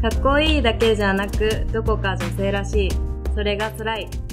かっこいいだけじゃなく、どこか女性らしい。それが辛い。